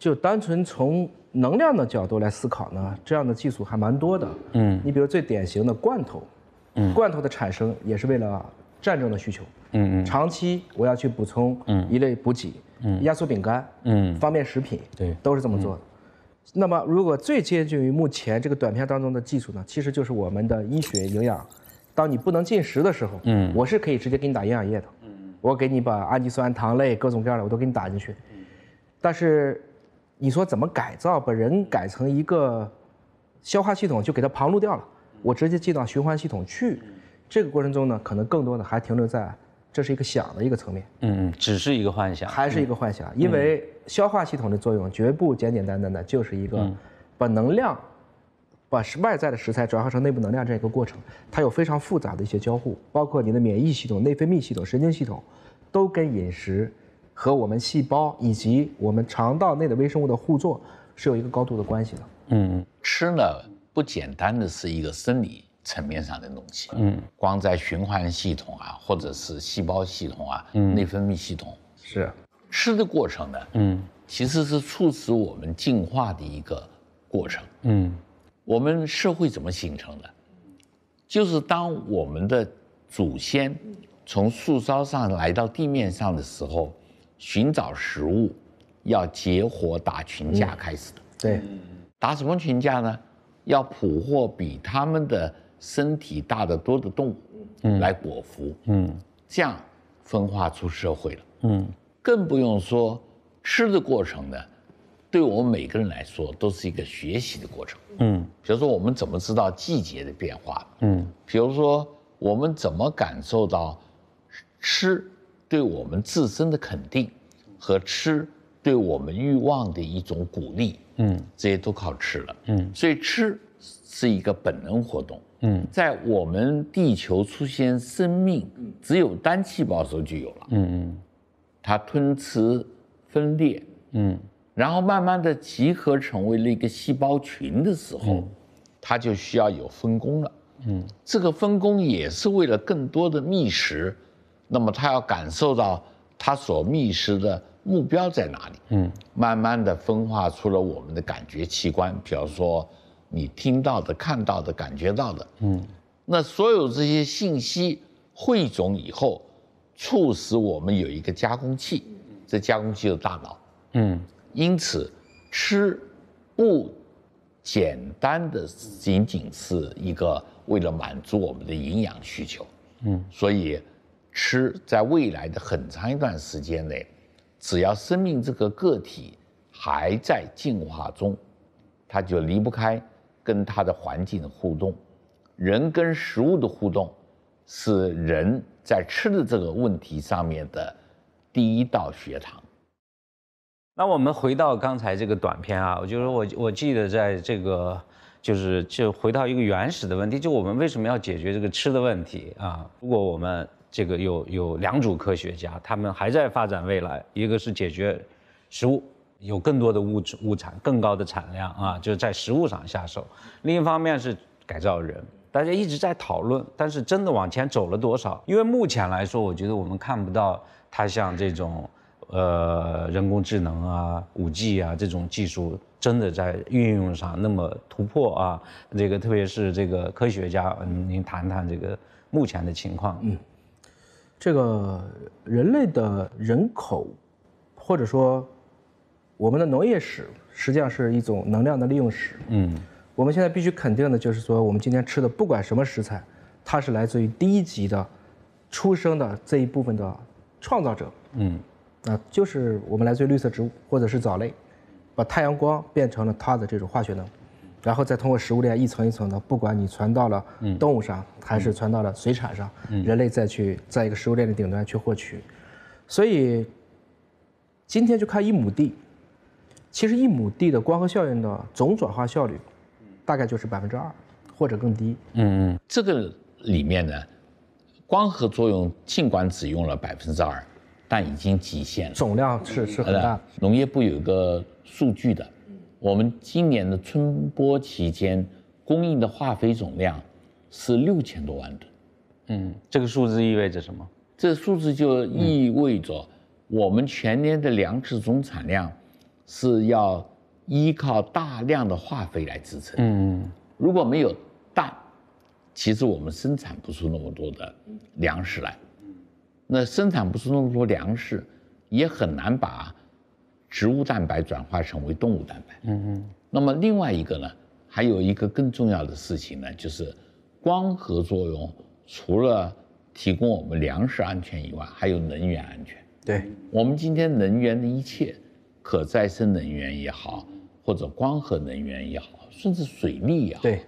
就单纯从能量的角度来思考呢，这样的技术还蛮多的。嗯，你比如最典型的罐头，嗯，罐头的产生也是为了战争的需求。嗯嗯，长期我要去补充一类补给，嗯，压缩饼干，嗯，方便食品，对，都是这么做的。那么，如果最接近于目前这个短片当中的技术呢，其实就是我们的医学营养。当你不能进食的时候，嗯，我是可以直接给你打营养液的，嗯，我给你把氨基酸、糖类各种各样的我都给你打进去。但是，你说怎么改造，把人改成一个消化系统，就给它旁路掉了，我直接进到循环系统去，这个过程中呢，可能更多的还停留在。这是一个想的一个层面，嗯嗯，只是一个幻想，还是一个幻想，因为消化系统的作用绝不简简单单的就是一个把能量，把外在的食材转化成内部能量这样一个过程，它有非常复杂的一些交互，包括你的免疫系统、内分泌系统、神经系统，都跟饮食和我们细胞以及我们肠道内的微生物的互作是有一个高度的关系的。嗯，吃呢不简单的是一个生理。层面上的东西，嗯，光在循环系统啊，或者是细胞系统啊，嗯，内分泌系统是吃的过程呢，嗯，其实是促使我们进化的一个过程，嗯，我们社会怎么形成的？就是当我们的祖先从树梢上来到地面上的时候，寻找食物要结伙打群架开始的，对，打什么群架呢？要捕获比他们的身体大得多的动物，嗯，来果腹，嗯，这样分化出社会了，嗯，更不用说吃的过程呢，对我们每个人来说都是一个学习的过程，嗯，比如说我们怎么知道季节的变化，嗯，比如说我们怎么感受到吃对我们自身的肯定和吃对我们欲望的一种鼓励，嗯，这些都靠吃了，嗯，所以吃是一个本能活动。嗯，在我们地球出现生命，只有单细胞时候就有了。嗯嗯，它吞吃分裂，嗯，然后慢慢的集合成为了一个细胞群的时候，它就需要有分工了。嗯，这个分工也是为了更多的觅食，那么它要感受到它所觅食的目标在哪里。嗯，慢慢的分化出了我们的感觉器官，比方说。你听到的、看到的、感觉到的，嗯，那所有这些信息汇总以后，促使我们有一个加工器，这加工器就是大脑，嗯，因此吃不简单的仅仅是一个为了满足我们的营养需求，嗯，所以吃在未来的很长一段时间内，只要生命这个个体还在进化中，它就离不开。跟它的环境的互动，人跟食物的互动，是人在吃的这个问题上面的第一道学堂。那我们回到刚才这个短片啊，我就说我我记得在这个就是就回到一个原始的问题，就我们为什么要解决这个吃的问题啊？如果我们这个有有两组科学家，他们还在发展未来，一个是解决食物。有更多的物质物产，更高的产量啊，就是在食物上下手。另一方面是改造人，大家一直在讨论，但是真的往前走了多少？因为目前来说，我觉得我们看不到它像这种，呃，人工智能啊、五 G 啊这种技术真的在运用上那么突破啊。这个特别是这个科学家，您谈谈这个目前的情况。嗯，这个人类的人口，或者说。我们的农业史实际上是一种能量的利用史。嗯，我们现在必须肯定的就是说，我们今天吃的不管什么食材，它是来自于低级的出生的这一部分的创造者。嗯，啊，就是我们来自于绿色植物或者是藻类，把太阳光变成了它的这种化学能，然后再通过食物链一层一层的，不管你传到了动物上，还是传到了水产上，人类再去在一个食物链的顶端去获取。所以今天就看一亩地。其实一亩地的光合效应的总转化效率，大概就是百分之二或者更低。嗯嗯，这个里面呢，光合作用尽管只用了百分之二，但已经极限了。总量是是很大。农业部有一个数据的，我们今年的春播期间供应的化肥总量是六千多万吨。嗯，这个数字意味着什么？这数字就意味着我们全年的粮食总产量。是要依靠大量的化肥来支撑。嗯，如果没有氮，其实我们生产不出那么多的粮食来。那生产不出那么多粮食，也很难把植物蛋白转化成为动物蛋白。嗯嗯。那么另外一个呢，还有一个更重要的事情呢，就是光合作用除了提供我们粮食安全以外，还有能源安全。对我们今天能源的一切，可再生能源也好，或者光合能源也好，甚至水利也好，对，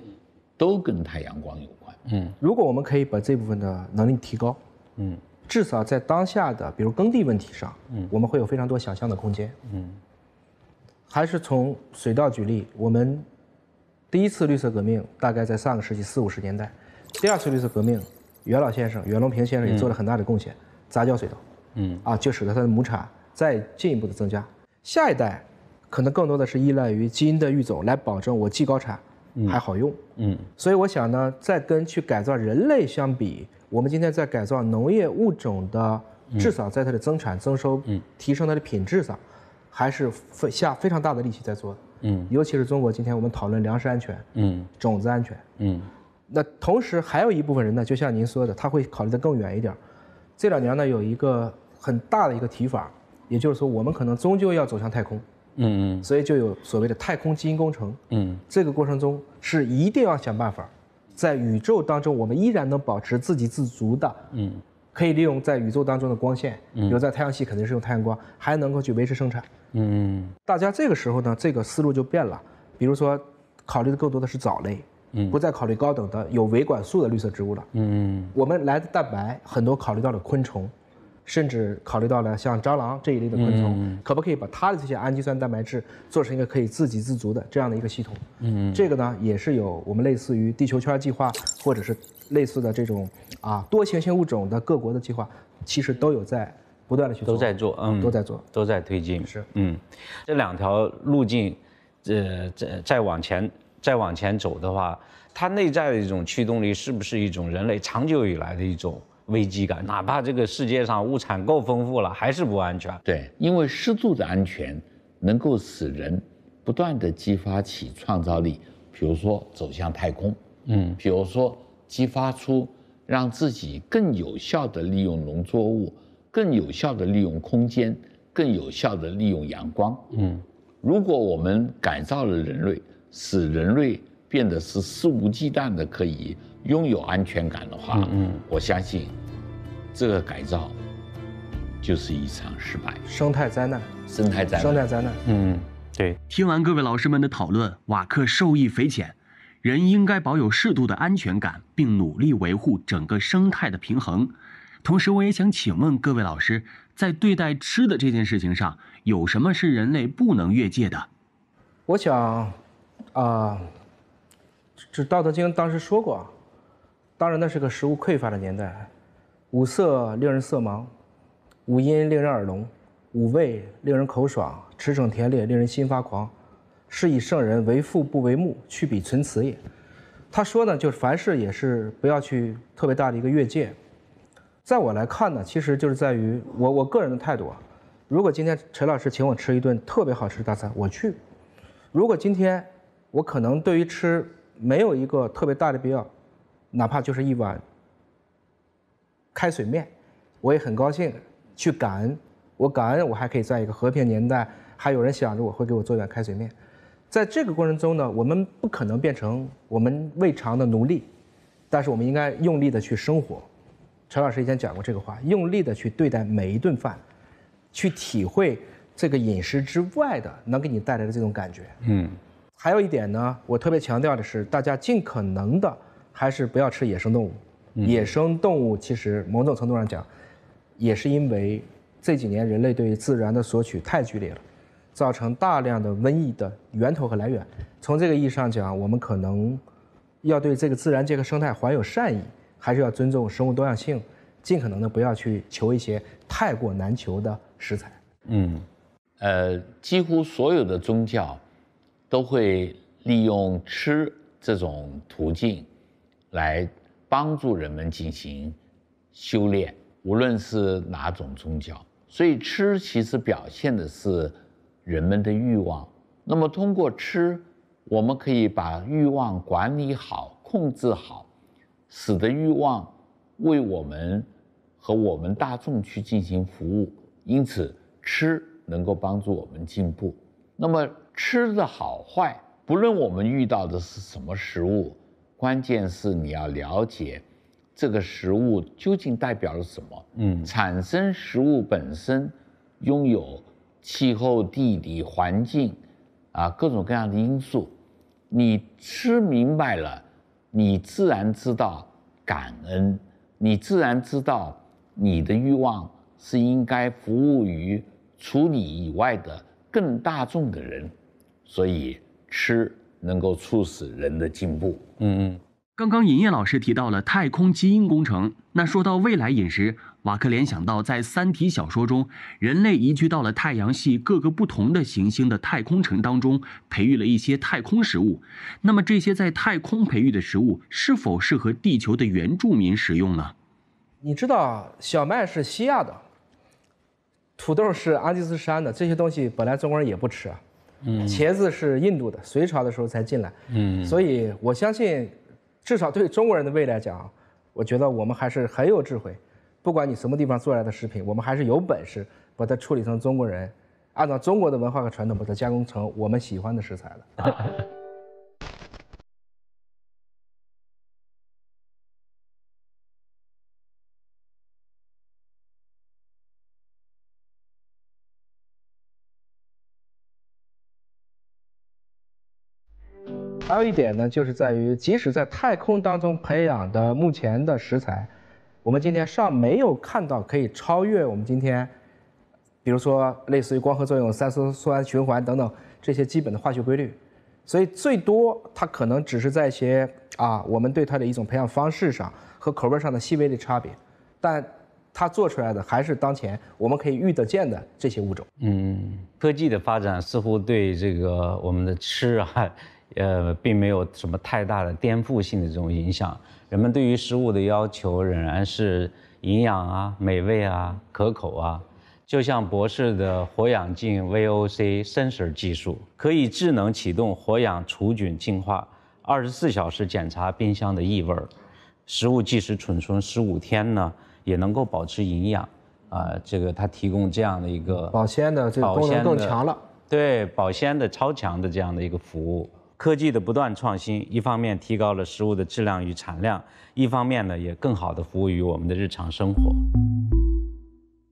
都跟太阳光有关。嗯，如果我们可以把这部分的能力提高，嗯，至少在当下的比如耕地问题上，嗯，我们会有非常多想象的空间。嗯，还是从水稻举例，我们第一次绿色革命大概在上个世纪四五十年代，第二次绿色革命，袁老先生、袁隆平先生也做了很大的贡献，杂交水稻。嗯啊，就使得它的亩产再进一步的增加。下一代可能更多的是依赖于基因的育种来保证我既高产还好用。嗯，所以我想呢，在跟去改造人类相比，我们今天在改造农业物种的，至少在它的增产增收、提升它的品质上，还是非下非常大的力气在做的。嗯，尤其是中国今天我们讨论粮食安全，嗯，种子安全，嗯，那同时还有一部分人呢，就像您说的，他会考虑的更远一点。这两年呢，有一个。很大的一个提法，也就是说，我们可能终究要走向太空，嗯嗯，所以就有所谓的太空基因工程，嗯，这个过程中是一定要想办法，在宇宙当中我们依然能保持自给自足的，嗯，可以利用在宇宙当中的光线，比如在太阳系肯定是用太阳光，还能够去维持生产，嗯，大家这个时候呢，这个思路就变了，比如说考虑的更多的是藻类，嗯，不再考虑高等的有维管束的绿色植物了，嗯，我们来的蛋白很多考虑到了昆虫。甚至考虑到了像蟑螂这一类的昆虫，可不可以把它的这些氨基酸蛋白质做成一个可以自给自足的这样的一个系统？嗯，这个呢也是有我们类似于地球圈计划，或者是类似的这种啊多行星物种的各国的计划，其实都有在不断的去都在做，嗯，都在做，都在推进。是，嗯，这两条路径，呃，再再往前再往前走的话，它内在的一种驱动力是不是一种人类长久以来的一种？危机感，哪怕这个世界上物产够丰富了，还是不安全。对，因为适度的安全能够使人不断的激发起创造力，比如说走向太空，嗯，比如说激发出让自己更有效的利用农作物，更有效的利用空间，更有效的利用阳光，嗯。如果我们改造了人类，使人类变得是肆无忌惮的可以拥有安全感的话，嗯，我相信。这个改造就是一场失败，生态灾难，生态灾难，生态灾难。嗯，对。听完各位老师们的讨论，瓦克受益匪浅。人应该保有适度的安全感，并努力维护整个生态的平衡。同时，我也想请问各位老师，在对待吃的这件事情上，有什么是人类不能越界的？我想，啊，这《道德经》当时说过，当然那是个食物匮乏的年代。五色令人色盲，五音令人耳聋，五味令人口爽，驰骋甜猎令人心发狂。是以圣人为父不为目，去彼存此也。他说呢，就是凡事也是不要去特别大的一个越界。在我来看呢，其实就是在于我我个人的态度啊。如果今天陈老师请我吃一顿特别好吃的大餐，我去。如果今天我可能对于吃没有一个特别大的必要，哪怕就是一碗。开水面，我也很高兴去感恩。我感恩，我还可以在一个和平年代，还有人想着我会给我做一碗开水面。在这个过程中呢，我们不可能变成我们未尝的奴隶，但是我们应该用力的去生活。陈老师以前讲过这个话，用力的去对待每一顿饭，去体会这个饮食之外的能给你带来的这种感觉。嗯，还有一点呢，我特别强调的是，大家尽可能的还是不要吃野生动物。野生动物其实某种程度上讲，也是因为这几年人类对自然的索取太剧烈了，造成大量的瘟疫的源头和来源。从这个意义上讲，我们可能要对这个自然界和生态怀有善意，还是要尊重生物多样性，尽可能的不要去求一些太过难求的食材。嗯，呃，几乎所有的宗教都会利用吃这种途径来。帮助人们进行修炼，无论是哪种宗教，所以吃其实表现的是人们的欲望。那么通过吃，我们可以把欲望管理好、控制好，使得欲望为我们和我们大众去进行服务。因此，吃能够帮助我们进步。那么吃的好坏，不论我们遇到的是什么食物，关键是你要了解这个食物究竟代表了什么。嗯，产生食物本身拥有气候、地理环境。啊，各种各样的因素，你吃明白了，你自然知道感恩，你自然知道你的欲望是应该服务于除你以外的更大众的人，所以吃能够促使人的进步。嗯嗯。刚刚尹烨老师提到了太空基因工程，那说到未来饮食。瓦克联想到，在《三体》小说中，人类移居到了太阳系各个不同的行星的太空城当中，培育了一些太空食物。那么，这些在太空培育的食物是否适合地球的原住民食用呢？你知道，小麦是西亚的，土豆是阿基斯山的，这些东西本来中国人也不吃啊。嗯。茄子是印度的，隋朝的时候才进来。嗯。所以我相信，至少对中国人的胃来讲，我觉得我们还是很有智慧。不管你什么地方做来的食品，我们还是有本事把它处理成中国人，按照中国的文化和传统把它加工成我们喜欢的食材的。还有一点呢，就是在于，即使在太空当中培养的目前的食材。我们今天尚没有看到可以超越我们今天，比如说类似于光合作用、三羧酸循环等等这些基本的化学规律，所以最多它可能只是在一些啊，我们对它的一种培养方式上和口味上的细微的差别，但它做出来的还是当前我们可以遇得见的这些物种。嗯，科技的发展似乎对这个我们的吃啊，呃，并没有什么太大的颠覆性的这种影响。人们对于食物的要求仍然是营养啊、美味啊、可口啊。就像博士的活氧净 VOC sensor 技术，可以智能启动活氧除菌净化，二十四小时检查冰箱的异味儿，食物即使储存十五天呢，也能够保持营养。啊，这个它提供这样的一个保鲜的这个功能更强了。对，保鲜的超强的这样的一个服务。科技的不断创新，一方面提高了食物的质量与产量，一方面呢也更好的服务于我们的日常生活。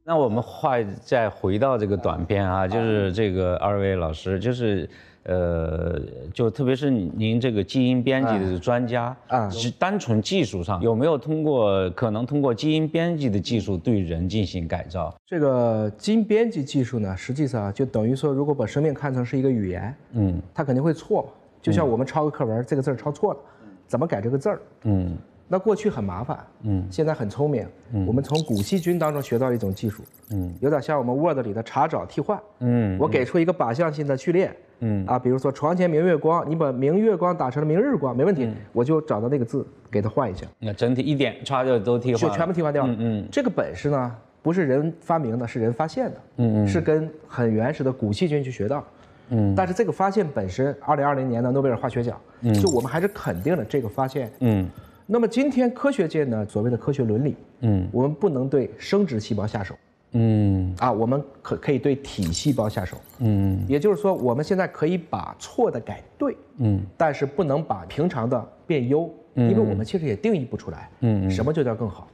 那我们话再回到这个短片啊，就是这个二位老师，就是呃，就特别是您这个基因编辑的专家啊，是单纯技术上有没有通过可能通过基因编辑的技术对人进行改造？这个基因编辑技术呢，实际上就等于说，如果把生命看成是一个语言，嗯，它肯定会错嘛。就像我们抄个课文，这个字儿抄错了，怎么改这个字儿？嗯，那过去很麻烦，嗯，现在很聪明。嗯，我们从古细菌当中学到一种技术，嗯，有点像我们 Word 里的查找替换。嗯，我给出一个靶向性的序列，嗯，啊，比如说床前明月光，你把明月光打成了明日光，没问题，我就找到那个字，给它换一下。那整体一点歘就都替换，就全部替换掉了。嗯，这个本事呢，不是人发明的，是人发现的。嗯嗯，是跟很原始的古细菌去学到。嗯，但是这个发现本身，二零二零年的诺贝尔化学奖，嗯就我们还是肯定了这个发现。嗯，那么今天科学界呢，所谓的科学伦理，嗯，我们不能对生殖细胞下手。嗯，啊，我们可可以对体细胞下手。嗯，也就是说，我们现在可以把错的改对。嗯，但是不能把平常的变优，嗯因为我们其实也定义不出来。嗯，什么就叫更好？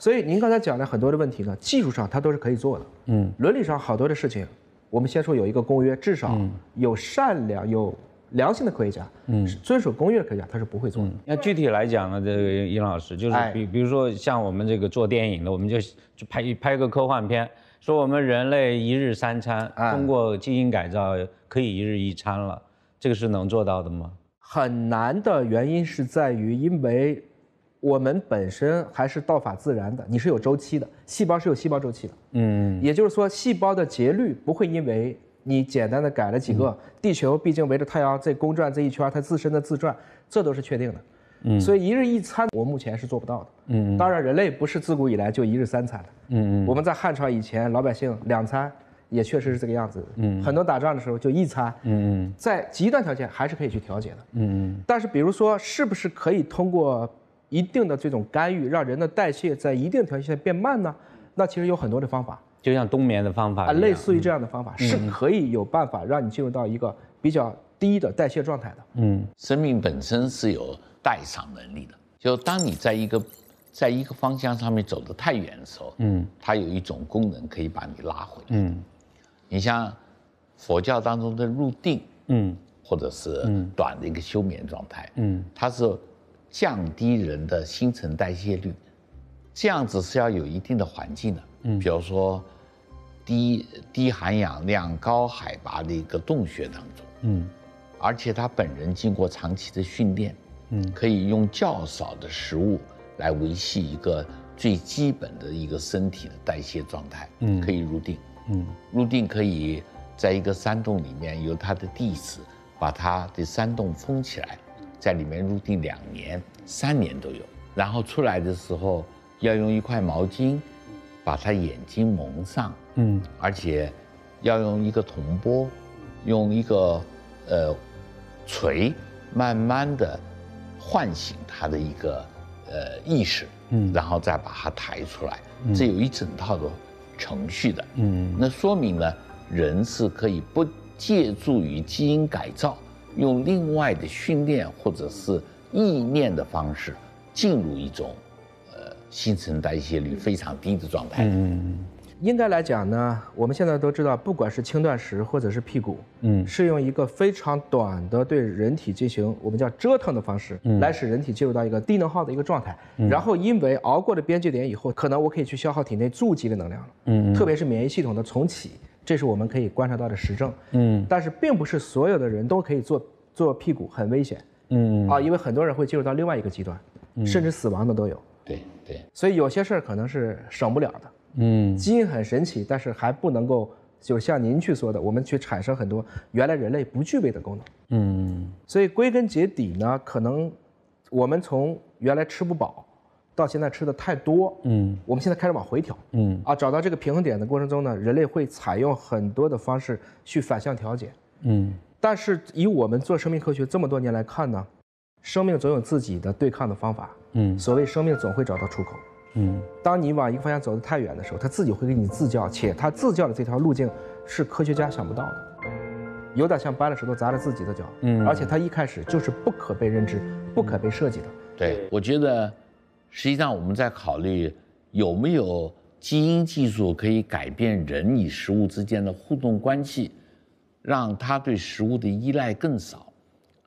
所以您刚才讲的很多的问题呢，技术上它都是可以做的。嗯，伦理上好多的事情。我们先说有一个公约，至少有善良、有良心的科学家，嗯，遵守公约的科学家，他是不会做的。那具体来讲呢，这个尹老师就是比比如说像我们这个做电影的，我们就就拍拍个科幻片，说我们人类一日三餐通过基因改造可以一日一餐了，这个是能做到的吗？很难的原因是在于，因为。我们本身还是道法自然的，你是有周期的，细胞是有细胞周期的，嗯，也就是说，细胞的节律不会因为你简单的改了几个，地球毕竟围着太阳在公转这一圈，它自身的自转，这都是确定的，嗯，所以一日一餐我目前是做不到的，嗯，当然人类不是自古以来就一日三餐的，嗯嗯，我们在汉朝以前，老百姓两餐，也确实是这个样子。嗯，很多打仗的时候就一餐。嗯嗯，在极端条件还是可以去调节的。嗯嗯，但是比如说，是不是可以通过一定的这种干预，让人的代谢在一定条件下变慢呢？那其实有很多的方法，就像冬眠的方法啊，类似于这样的方法，是可以有办法让你进入到一个比较低的代谢状态的。嗯，生命本身是有代偿能力的，就当你在一个。在一个方向上面走得太远的时候，嗯，它有一种功能可以把你拉回来，嗯，你像佛教当中的入定，嗯，或者是短的一个休眠状态，嗯，它是降低人的新陈代谢率，这样子是要有一定的环境的，嗯，比如说低低含氧量、高海拔的一个洞穴当中，嗯，而且他本人经过长期的训练，嗯，可以用较少的食物。来维系一个最基本的一个身体的代谢状态，嗯，可以入定，嗯，入定可以在一个山洞里面，由他的弟子把他的山洞封起来，在里面入定两年、三年都有，然后出来的时候要用一块毛巾把他眼睛蒙上，嗯，而且要用一个铜钵，用一个呃锤，慢慢的唤醒他的一个。呃，意识，嗯，然后再把它抬出来，这有一整套的程序的，嗯，那说明呢，人是可以不借助于基因改造，用另外的训练或者是意念的方式，进入一种，呃，新陈代谢率非常低的状态，嗯。应该来讲呢，我们现在都知道，不管是轻断食或者是辟谷，嗯，是用一个非常短的对人体进行我们叫折腾的方式，来使人体进入到一个低能耗的一个状态。然后因为熬过了边界点以后，可能我可以去消耗体内筑积的能量了。嗯，特别是免疫系统的重启，这是我们可以观察到的实证。嗯，但是并不是所有的人都可以做做屁股，很危险。嗯啊，因为很多人会进入到另外一个极端，甚至死亡的都有。对对，所以有些事儿可能是省不了的。嗯，基因很神奇，但是还不能够，就像您去说的，我们去产生很多原来人类不具备的功能。嗯，所以归根结底呢，可能我们从原来吃不饱，到现在吃的太多。嗯，我们现在开始往回调。嗯，啊，找到这个平衡点的过程中呢，人类会采用很多的方式去反向调节。嗯，但是以我们做生命科学这么多年来看呢，生命总有自己的对抗的方法。嗯，所谓生命总会找到出口。嗯，当你往一个方向走得太远的时候，它自己会给你自教，且它自教的这条路径是科学家想不到的，有点像搬了石头砸了自己的脚。嗯，而且它一开始就是不可被认知、不可被设计的。对，我觉得，实际上我们在考虑有没有基因技术可以改变人与食物之间的互动关系，让他对食物的依赖更少，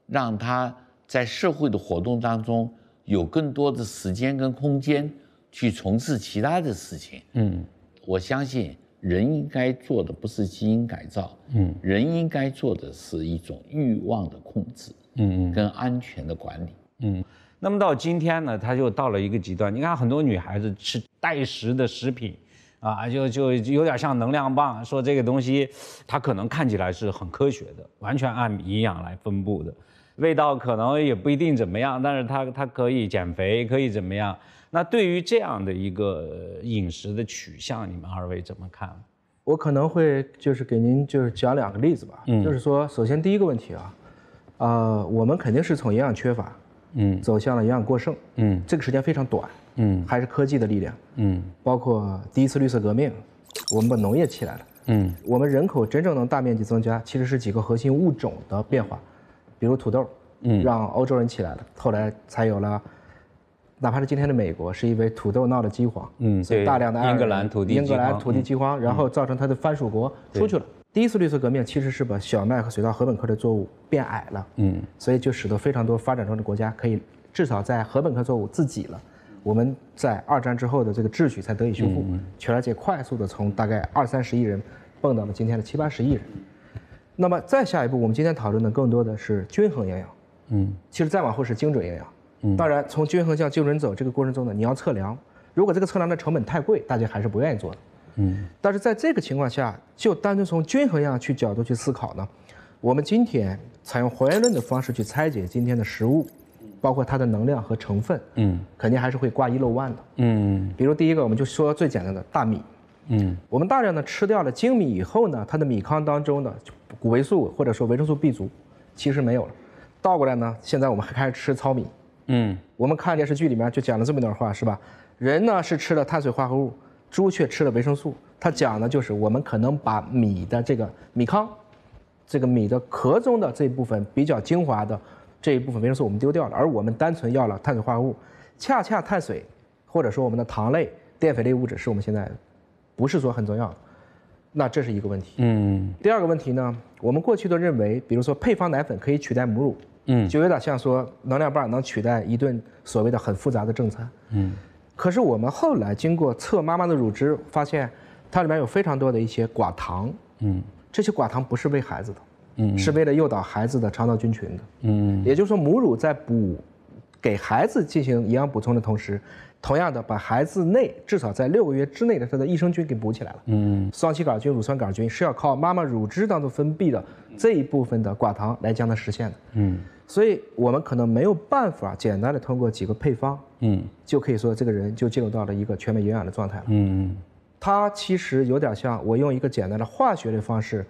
让他在社会的活动当中有更多的时间跟空间。去从事其他的事情，嗯，我相信人应该做的不是基因改造，嗯，人应该做的是一种欲望的控制，嗯嗯，跟安全的管理，嗯。那么到今天呢，他就到了一个极端。你看很多女孩子吃代食的食品，啊，就就有点像能量棒，说这个东西它可能看起来是很科学的，完全按营养来分布的，味道可能也不一定怎么样，但是它它可以减肥，可以怎么样？那对于这样的一个饮食的取向，你们二位怎么看？我可能会就是给您就是讲两个例子吧。嗯，就是说，首先第一个问题啊，啊，我们肯定是从营养缺乏，嗯，走向了营养过剩，嗯，这个时间非常短，嗯，还是科技的力量，嗯，包括第一次绿色革命，我们把农业起来了，嗯，我们人口真正能大面积增加，其实是几个核心物种的变化，比如土豆，嗯，让欧洲人起来了，后来才有了。哪怕是今天的美国，是因为土豆闹了饥荒，嗯，所以大量的英格兰土地英格兰土地饥荒，然后造成它的藩属国出去了。第一次绿色革命其实是把小麦和水稻禾本科的作物变矮了，嗯，所以就使得非常多发展中的国家可以至少在禾本科作物自给了。我们在二战之后的这个秩序才得以修复，全世界快速的从大概二三十亿人蹦到了今天的七八十亿人。那么再下一步，我们今天讨论的更多的是均衡营养，嗯，其实再往后是精准营养。嗯当然，从均衡向精准走这个过程中呢，你要测量。如果这个测量的成本太贵，大家还是不愿意做的。嗯。但是在这个情况下，就单纯从均衡样去角度去思考呢，我们今天采用还原论的方式去拆解今天的食物，包括它的能量和成分，嗯，肯定还是会挂一漏万的。嗯。比如第一个，我们就说最简单的大米，嗯，我们大量的吃掉了精米以后呢，它的米糠当中呢，谷维素或者说维生素 B 族，其实没有了。倒过来呢，现在我们还开始吃糙米。嗯，我们看电视剧里面就讲了这么一段话，是吧？人呢是吃了碳水化合物，猪却吃了维生素。它讲的就是我们可能把米的这个米糠，这个米的壳中的这一部分比较精华的这一部分维生素我们丢掉了，而我们单纯要了碳水化合物。恰恰碳水，或者说我们的糖类、淀粉类物质是我们现在不是说很重要的。那这是一个问题。嗯。第二个问题呢，我们过去都认为，比如说配方奶粉可以取代母乳。嗯，就有点像说能量棒能取代一顿所谓的很复杂的正餐。嗯，可是我们后来经过测妈妈的乳汁，发现它里面有非常多的一些寡糖。嗯，这些寡糖不是喂孩子的，嗯，是为了诱导孩子的肠道菌群的。嗯，也就是说母乳在补给孩子进行营养补充的同时。同样的，把孩子内至少在六个月之内的他的益生菌给补起来了。嗯，双歧杆菌、乳酸杆菌是要靠妈妈乳汁当中分泌的这一部分的寡糖来将它实现的。嗯，所以我们可能没有办法简单的通过几个配方，嗯，就可以说这个人就进入到了一个全面营养的状态了。嗯，它其实有点像我用一个简单的化学的方式，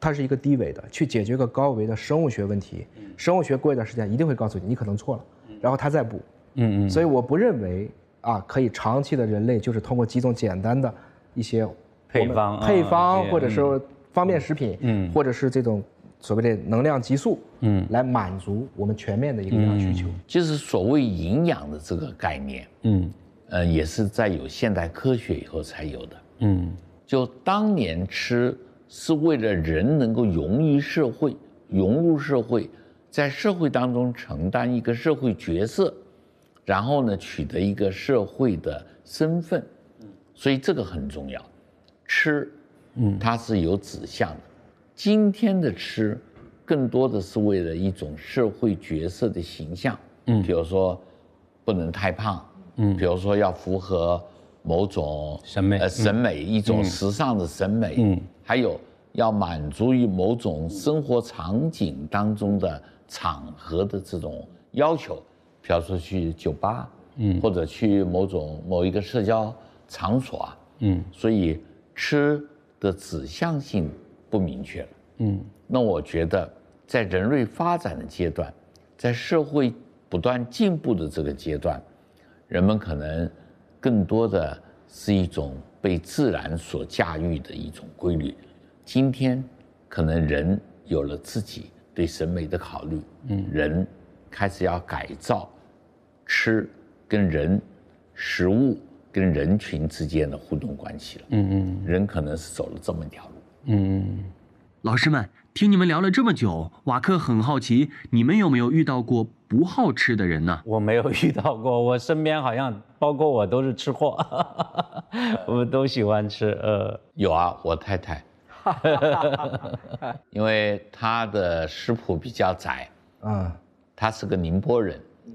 它是一个低维的去解决一个高维的生物学问题。生物学过一段时间一定会告诉你你可能错了，然后它再补。嗯嗯，所以我不认为啊，可以长期的人类就是通过几种简单的一些配方、配方，或者说方便食品，嗯，或者是这种所谓的能量激素，嗯，来满足我们全面的一个营养需求。就是所谓营养的这个概念，嗯，呃，也是在有现代科学以后才有的。嗯，就当年吃是为了人能够融于社会、融入社会，在社会当中承担一个社会角色。然后呢，取得一个社会的身份，所以这个很重要。吃，嗯，它是有指向的。今天的吃，更多的是为了一种社会角色的形象，嗯，比如说不能太胖，嗯，比如说要符合某种审美，呃，审美一种时尚的审美，嗯，还有要满足于某种生活场景当中的场合的这种要求。比方说去酒吧，嗯，或者去某种某一个社交场所啊，嗯，所以吃的指向性不明确了，嗯，那我觉得在人类发展的阶段，在社会不断进步的这个阶段，人们可能更多的是一种被自然所驾驭的一种规律。今天可能人有了自己对审美的考虑，嗯，人开始要改造。吃跟人、食物跟人群之间的互动关系了。嗯嗯，人可能是走了这么一条路。嗯，老师们，听你们聊了这么久，瓦克很好奇，你们有没有遇到过不好吃的人呢？我没有遇到过，我身边好像包括我都是吃货，我们都喜欢吃。呃，有啊，我太太，因为他的食谱比较窄，嗯，他是个宁波人。嗯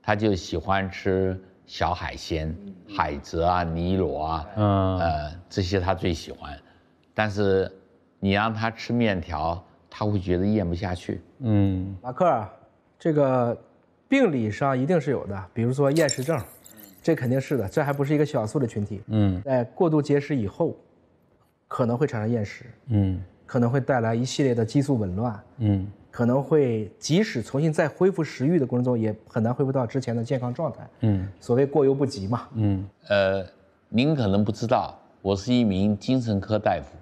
他就喜欢吃小海鲜，海蜇啊、泥螺啊，嗯，呃，这些他最喜欢。但是你让他吃面条，他会觉得咽不下去。嗯，马克，这个病理上一定是有的，比如说厌食症，这肯定是的，这还不是一个小数的群体。嗯，在过度节食以后，可能会产生厌食。嗯，可能会带来一系列的激素紊乱。嗯。可能会即使重新再恢复食欲的过程中，也很难恢复到之前的健康状态。嗯，所谓过犹不及嘛。嗯，呃，您可能不知道，我是一名精神科大夫，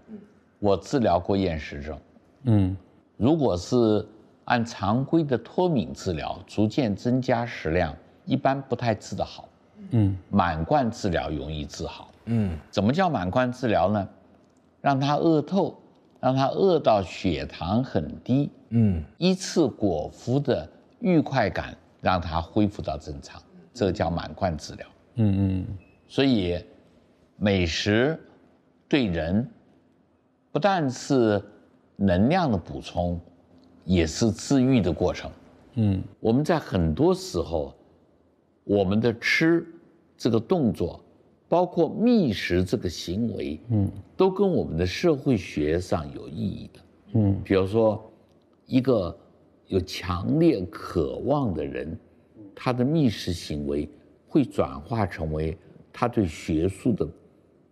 我治疗过厌食症。嗯，如果是按常规的脱敏治疗，逐渐增加食量，一般不太治得好。嗯，满贯治疗容易治好。嗯，怎么叫满贯治疗呢？让他饿透。让他饿到血糖很低，嗯，一次果腹的愉快感让他恢复到正常，这叫满贯治疗。嗯嗯，所以美食对人不但是能量的补充，也是治愈的过程。嗯，我们在很多时候，我们的吃这个动作。包括觅食这个行为，嗯，都跟我们的社会学上有意义的，嗯，比如说，一个有强烈渴望的人，他的觅食行为会转化成为他对学术的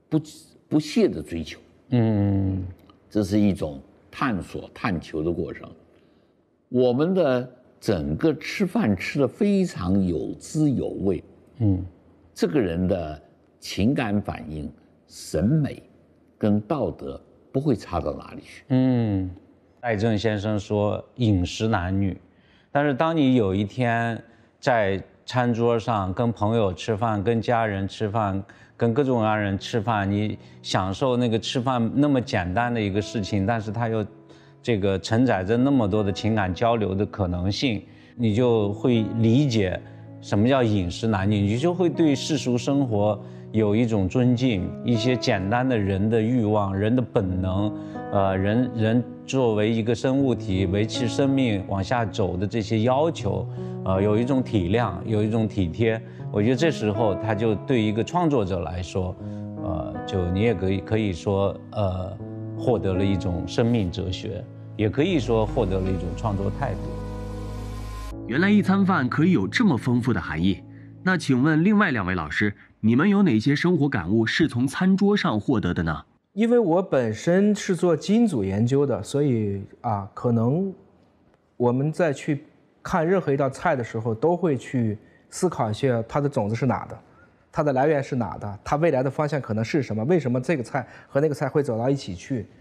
不不懈的追求。嗯，这是一种探索、探求的过程。我们的整个吃饭吃的非常有滋有味。嗯，这个人的情感反应、审美跟道德不会差到哪里去。嗯，戴正先生说饮食男女，但是当你有一天在餐桌上跟朋友吃饭、跟家人吃饭、跟各种各样人吃饭，你享受那个吃饭那么简单的一个事情，但是它又这个承载着那么多的情感交流的可能性，你就会理解什么叫饮食男女，你就会对世俗生活有一种尊敬，一些简单的人的欲望、人的本能，呃，人人作为一个生物体维持生命往下走的这些要求，呃，有一种体谅，有一种体贴。我觉得这时候他就对一个创作者来说，呃，就你也可以可以说，呃，获得了一种生命哲学。也可以说获得了一种创作态度。原来一餐饭可以有这么丰富的含义。那请问另外两位老师，你们有哪些生活感悟是从餐桌上获得的呢？因为我本身是做基因组研究的，所以啊，可能我们在去看任何一道菜的时候，都会去思考一些它的种子是哪的，它的来源是哪的，它未来的方向可能是什么？为什么这个菜和那个菜会走到一起去？